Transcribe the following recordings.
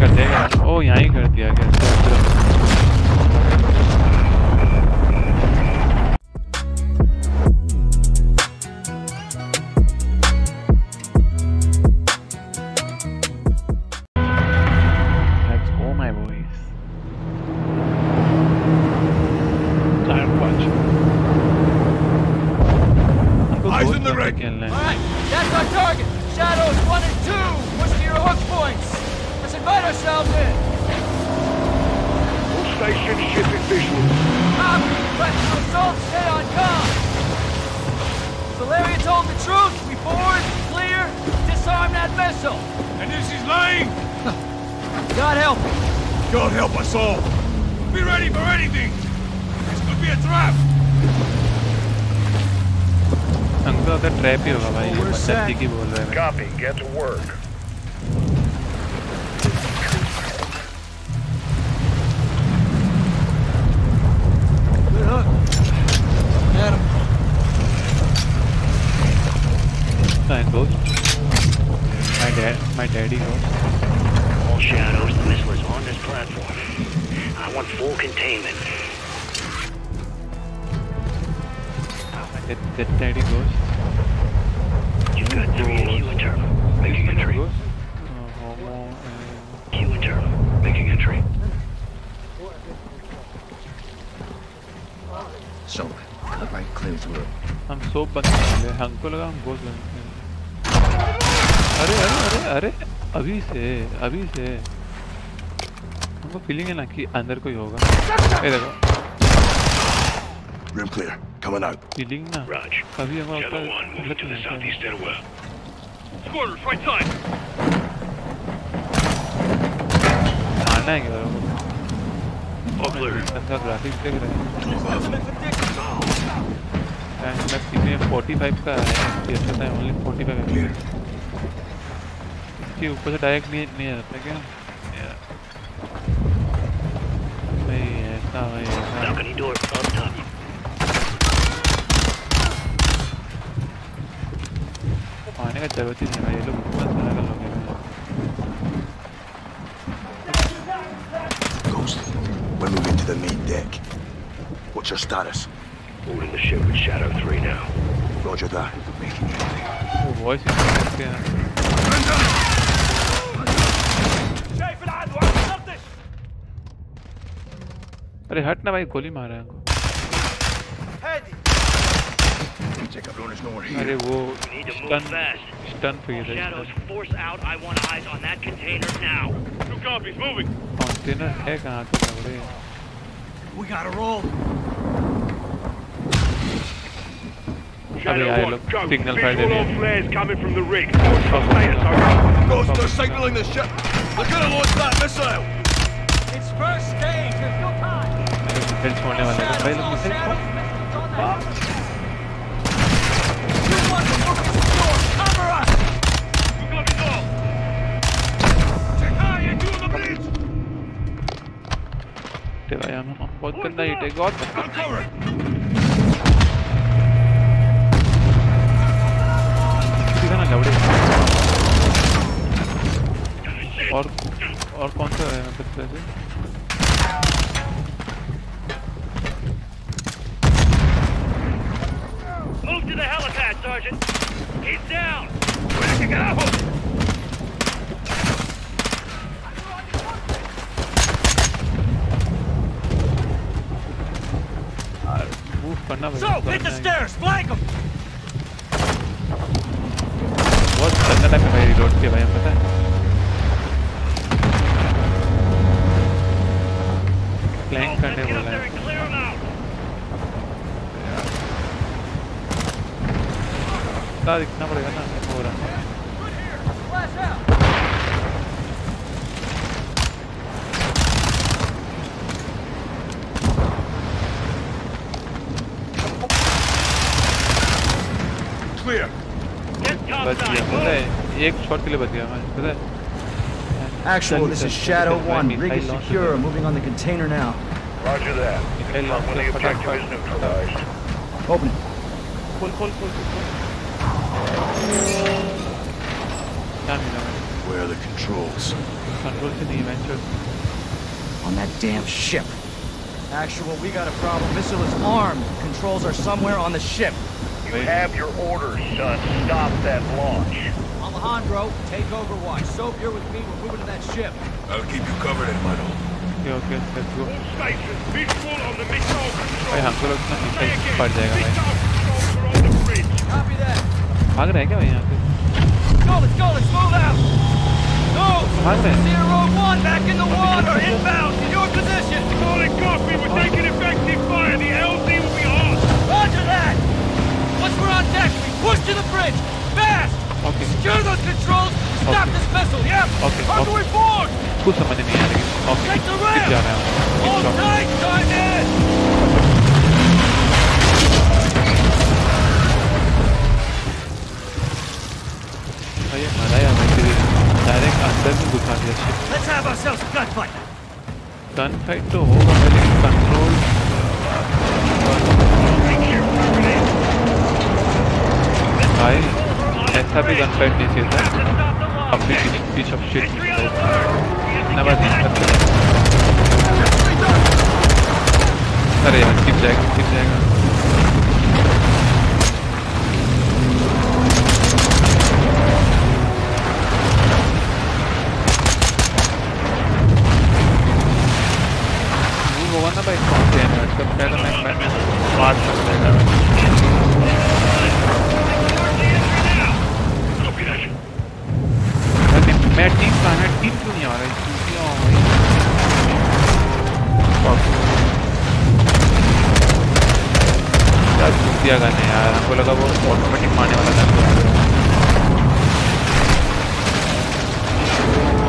کر دیا گیا۔ اوہ یہاں ہی کر دیا گیا۔ All stations shipping visuals. Copy. Threat to assault. Stay on comm. Valeria told the truth. We forward, clear, disarm that missile. And this is Lane. God help. God help us all. Be ready for anything. This could be a trap. हमको अगर trap ही होगा भाई ये we're मतलब set. ठीक ही बोल रहे हैं Copy. Get to work. My dad, my daddy ghost. All shadows, the missile is on this platform. I want full containment. That, that daddy ghost. You've got three in queue internal. Making entry. Ghost. Uh, homo. Uh, Queue internal. Making entry. So, right clear through. हम soap बंद कर ले हमको लगा हम गोश्त बंद कर ले। अरे ارے ابھی سے ابھی سے ہم کو فیلنگ ہے نا کہ اندر کوئی ہوگا اے دیکھو Room clear. Coming out. Feeling na. Raj. Kabhi hum aap pe move to the southeast stairwell. Squad, right side. Ah, na hai yaar. Obler. Tha graphic dekh rahe hain. And that is 45 ka hai. Yes, that is only 45 ka. Clear. इसके ऊपर से direct नहीं नहीं आता क्या भाई ऐसा भाई ऐसा Balcony door up top. पाने का जरूरत ही नहीं है भाई ये लोग ऊपर से लगा लोगे Ghost. We're moving to the main deck. What's your status? Boarding the ship with Shadow 3 now. Roger that. Making entry. वो वॉइस ही अरे हट ना भाई गोली मारा है हमको Check up runners nowhere We अरे here. वो need to move stun fast. Stun All freeze है shadows, force out. I want eyes on that container now. Two copies. Moving. Container है कहाँ पे लग रहे We gotta roll. अबे यार ये लोग सिग्नल फायर दे रहे हैं flares coming from the rig. What's your status, over? Ghost, they're signaling the ship. They're gonna launch that missile. پھر چھوڑنے والا ہے بھائی لوگ مجھے بہت گندہ ہیٹ ہے بہت گندہ نا لوڑے اور اور کون سا ہے مطلب Sergeant. He's down. Where to go? Another so, hit the stairs! Fly पता Move. है एक शॉट के लिए बच गया मैं पता है Actual, this is Shadow 1. Rig is Missile secure. Moving on the container now. Roger that. Missile launch When the से objective फटाफट is neutralized. Open it. खोल खोल खोल खोल क्या मिला भाई Where are the controls? Control से नहीं venture On that damn ship. Actual, we got a problem. Missile is armed. Controls are somewhere on the ship. You have your orders, son. Stop that launch. Alejandro, take over watch. Soap, you're with me. We're moving to that ship. I'll keep you covered, hermano. Okay okay let's go All stations, visual on the missile control. भाई हमको लगता है Say missile again, फट जाएगा भाई missile controls are on the bridge. Copy that. भाग रहे हैं क्या भाई यहाँ से Go, let's go, let's move out. Go! भाग रहे हैं Sierra Road 1 back in the water, inbound, in your position. Solid copy. We're taking effective fire. The LZ we're on deck, we push to the bridge. Fast! Okay Secure those controls. Stop Okay. this missile, yeah? Okay, How do okay. we board? कुछ समझ नहीं आ रही okay Take the किस जा रहे हैं Hold हम tight, time in! भाई मरा या मैं तेरी डायरेक्ट अंदर में घुसा दिया ship Let's have ourselves a gunfight. Gun fight तो होगा भाई लेकिन कंट्रोल بھائی ایسا بھی گن فائٹ نہیں چاہیے اپنی پیچھ آف شیٹ ارے یار کھپ جائے گا کھپ جائے گا ہوگا نا بھائی کون سے ہیں میں بات کر میں ٹیم کا میں ٹیم کیوں نہیں آ رہا کیا گن ہے یار ہم کو لگا وہ آٹومیٹک مارنے والا گن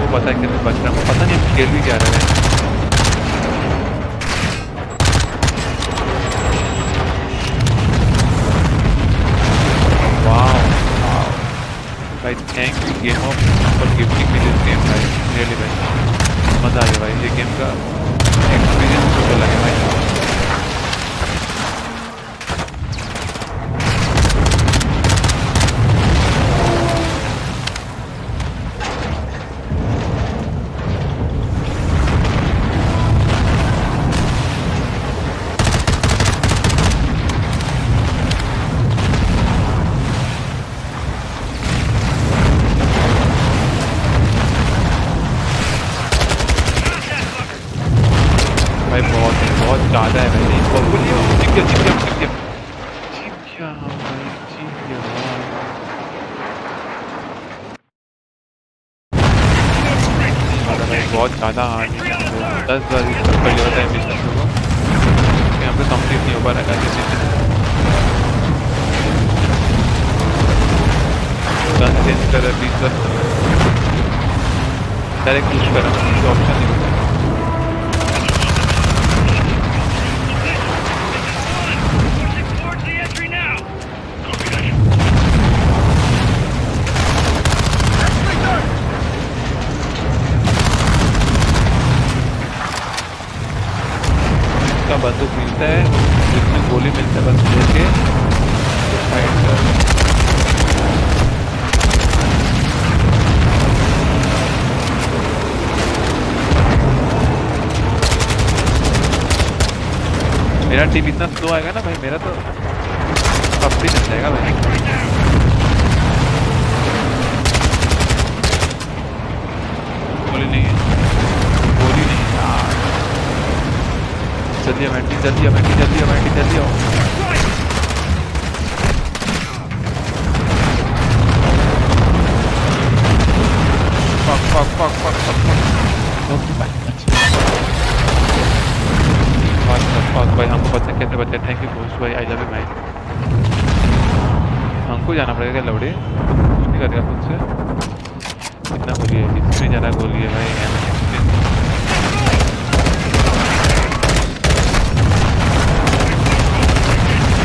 وہ پتا ہے کہ میں بچ رہا ہوں پتہ نہیں ہم کھیل بھی کیا رہے ہیں thank you game off for gifting me this game بھائی ریئلی بھائی مزہ آ گیا بھائی یہ گیم کا ایکسپیرینس بھائی بہت زیادہ ہارڈ دس ہزار اس کا ہوتا ہے بیس لوگوں کو یہاں پہ کمپلیٹ نہیں ہو پا رہا کسی سے گن چینج کر بیس دس ڈائریکٹ کچھ کر آپشن نہیں ہوتا بندوق ملتا ہے، جس میں گولی ملتا ہے بس لے کے۔ فائٹ کر میرا ٹیم اتنا سلو آئے گا نا بھائی، میرا تو کافی چل جائے گا بھائی۔ نہیں ہے۔ جلدی امینٹی جلدی امینٹی جلدی امینٹی جلدی آؤ پک پک پک پک پک پک پاک بھائی، ہم کو بچے کیسے بچے تھینک یو بہت بھائی آئی لو یو ہم کو جانا پڑے گا لوڑے کچھ نہیں کرے گا خود سے۔ اتنا گولی ہے؟ اتنی زیادہ گولی ہے بھائی؟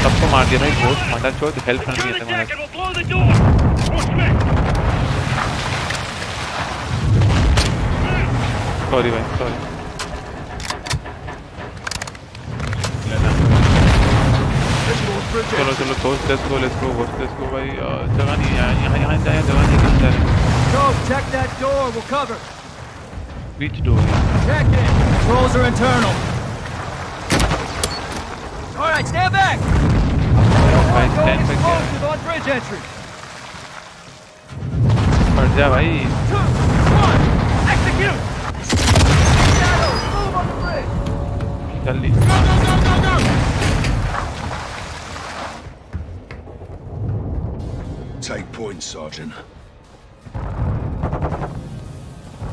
सबको मार दिया भाई बहुत मारा चोट हेल्प नहीं Secure है the तुम्हारा deck and we'll blow the door. What's next? Sorry भाई सॉरी चलो चलो दोस्त लेट्स गो लेट्स गो दोस्त लेट्स गो भाई अ, जगह नहीं है यहाँ यहाँ यहाँ जाए जगह नहीं है, कहाँ जा रहे हैं So, check that door. We'll cover. Which door? Check it. Controls are internal. All right, stand back. भाई Go stand back क्या explosive on bridge entry. पड़ जा भाई Two, one, execute. Shadow, move on the bridge. जल्दी Go, go, go, go, go. Take point, Sergeant.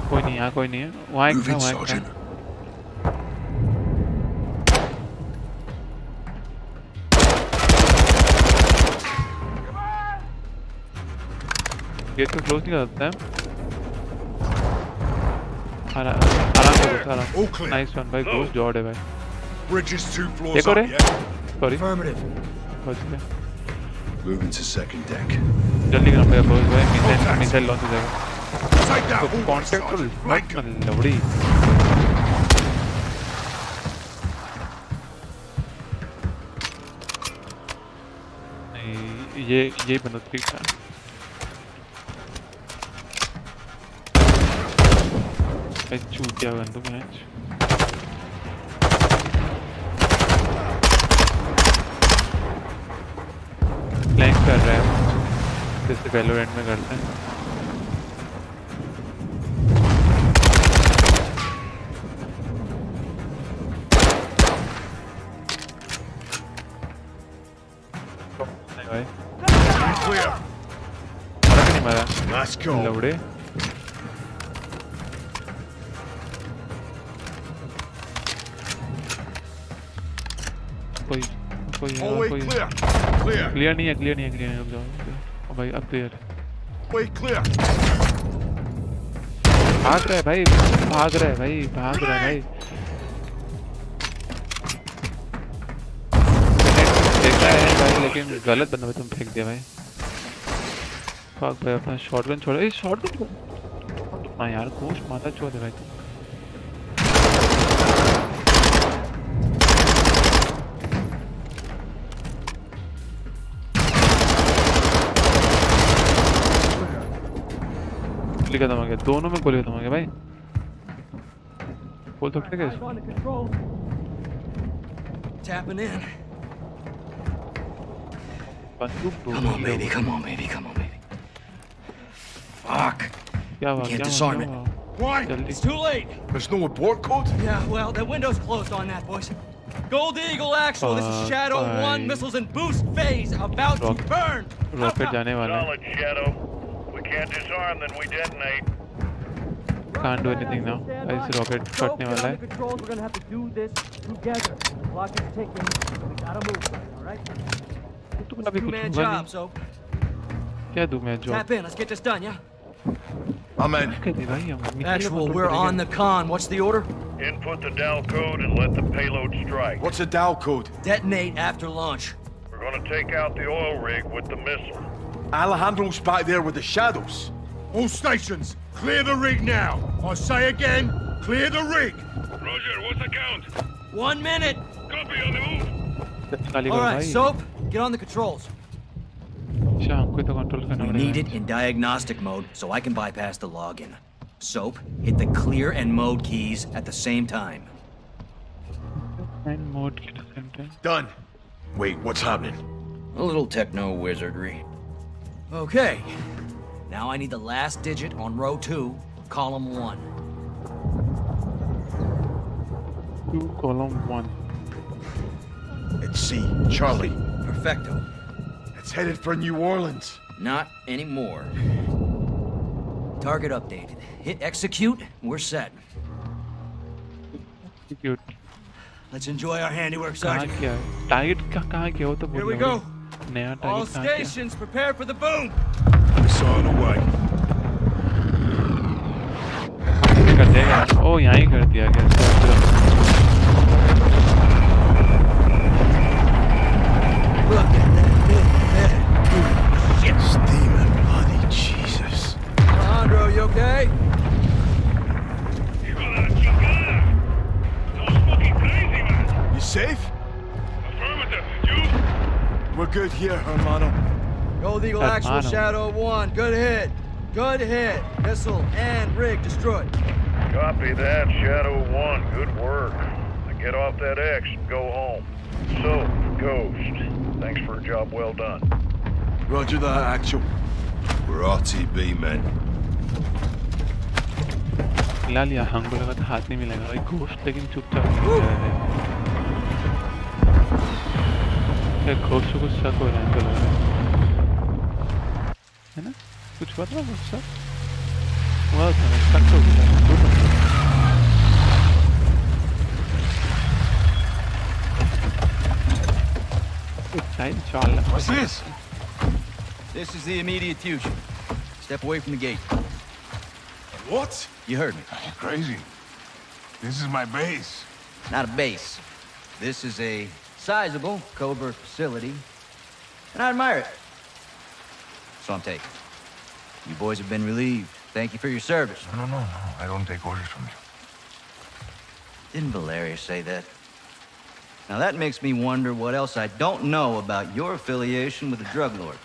कोई नहीं यहाँ कोई नहीं है वहाँ एक Move था in, वहाँ एक Sergeant. था Gate کو کلوز نہیں کر سکتا ہے آرام سے گھس آرام نائس ون بھائی گھس جوڑ ہے بھائی ایک اور ہے سوری بچ گیا Moving to second deck. جلدی کرنا پڑے بوس بھائی میزائل میزائل لانچ ہو جائے گا تو کانٹیکٹر مت لوڑی یہ یہ بندہ ٹھیک تھا Hai chutia bandu match. Flank kar raha hai. Jisse Valorant mein karte hain. Let's go. Clear نہیں ہے کلیئر نہیں ہے کلیئر نہیں ہے بھائی اب کلیئر بھاگ رہا ہے بھائی بھاگ رہا ہے بھائی بھاگ رہا ہے بھائی دیکھا ہے بھائی لیکن غلط بندہ تم پھینک دیا بھائی بھاگ بھائی اپنا شارٹ گن چھوڑا یہ شارٹ گن چھوڑا یار کوش ماتا چھوڑ دے بھائی تم गोली खत्म हो गया दोनों में गोली खत्म हो गया भाई बोल सकते क्या Eyes on the controls. Tapping in. बंदूक दो Come on, baby. Come on, baby. Come on, baby. Fuck. क्या हुआ Can't क्या disarm हुआ it. Why? जल्दी It's too late. There's no abort code? Yeah, well, the window's closed on that, boys. Gold Eagle Actual, this is Fuck, Shadow bye. 1, missiles in boost phase, about Rock- to burn. Rocket जाने वाला है Solid, Shadow. We can't disarm, then we detonate. can't do anything now इस rocket फटने वाला है controls, we're gonna have to do this together. The clock is ticking, so we gotta move, all right? तुम अभी कुछ Two-man हुआ job, नहीं so क्या दूं मैं job tap in, let's get this done, yeah? I'm in. कहते भाई हम मिसाइल Actual, control we're करेंगे। on the con. What's the order? Input the DAL code and let the payload strike. What's the Dow code? Detonate after launch. We're gonna take out the oil rig with the missile. Alejandro's back there with the shadows. All stations, clear the rig now. I say again, clear the rig. Roger, what's the count? One minute. Copy, on the move. All right, Soap, get on the controls. We need it in diagnostic mode so I can bypass the login. Soap, hit the clear and mode keys at the same time. And mode at the same time. Done. Wait, what's happening? A little techno wizardry. Okay. Now I need the last digit on row two, column one. Two, column one. It's C, Charlie. Perfecto. It's headed for New Orleans. Not anymore. Target updated. Hit execute, we're set. Execute. Let's enjoy our handiwork, Sergeant. Here we go. भाई। नया All target कहाँ क्या stations, prepare for the boom. Missile away. कर देगा ओ यहाँ ही कर दिया गया चलो Look at that big head. Shit. Steaming bloody Jesus. Alejandro, you okay? Hijo de good here, hermano. Gold Eagle Hermano. Actual Shadow 1. Good hit. Good hit. Missile and rig destroyed. Copy that, Shadow 1. Good work. Now get off that X and go home. So, Ghost, thanks for a job well done. Roger that, actual. We're RTB, men. फिलहाल यहाँ को लगा था हाथ नहीं मिलेगा भाई ghost लेकिन चुपचाप निकल रहे हैं घोस्ट को शक हो रहा है इनको लग रहा है है ना कुछ हुआ था गुस्सा हुआ था ना शक हो गया दो बंदे। अच्छा इंशाल्लाह What's this? This is the immediate future. Step away from the gate. What? You heard me. You're crazy. This is my base. Not a base. This is a sizable covert facility, and I admire it. So I'm taking. You boys have been relieved. Thank you for your service. No, no, no, no. I don't take orders from you. Didn't Valeria say that? Now that makes me wonder what else I don't know about your affiliation with the drug lord.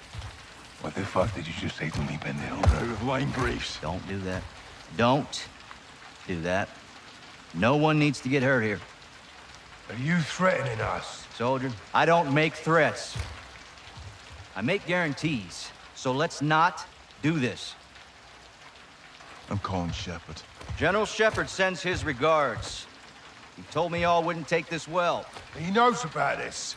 What the fuck did you just say to me, pendejo? With line briefs. Don't do that. Don't do that. No one needs to get hurt here. Are you threatening us? Soldier, I don't make threats. I make guarantees. So let's not do this. I'm calling Shepherd. General Shepherd sends his regards. He told me y'all wouldn't take this well. He knows about this.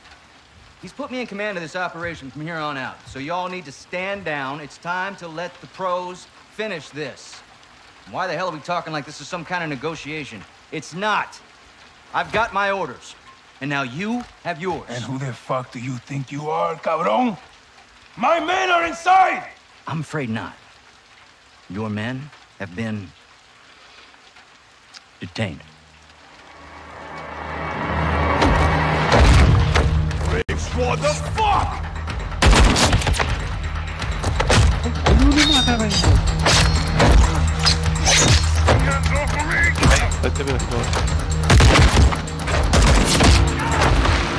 He's put me in command of this operation from here on out. So y'all need to stand down. It's time to let the pros finish this. Why the hell are we talking like this is some kind of negotiation? It's not. I've got my orders. And now you have yours. And who the fuck do you think you are, cabron? My men are inside! I'm afraid not. Your men have been detained. Riggs, what the fuck?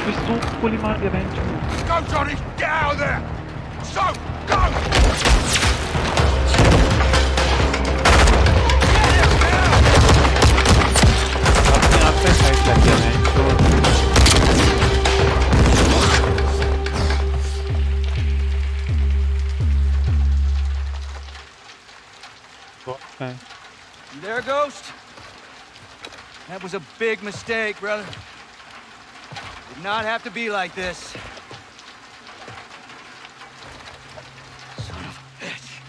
Riggs! बच्चे भी रखो पिस्तौल को गोली मार दिया बहन चो Go, Johnny! Get out of there! So, go! अपने आप पे फाइट लग गया बहन चो है You there, Ghost? That was a big mistake, brother. Did not have to be like this. Son of a bitch.